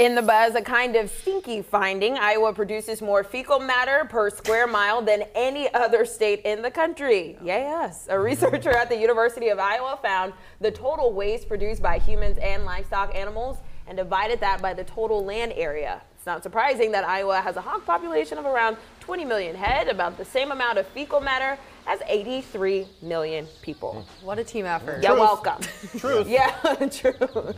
In the buzz, a kind of stinky finding. Iowa produces more fecal matter per square mile than any other state in the country. Yes. A researcher at the University of Iowa found the total waste produced by humans and livestock animals and divided that by the total land area. It's not surprising that Iowa has a hog population of around 20 million head, about the same amount of fecal matter as 83 million people. What a team effort. You're welcome. Truth. Yeah, true.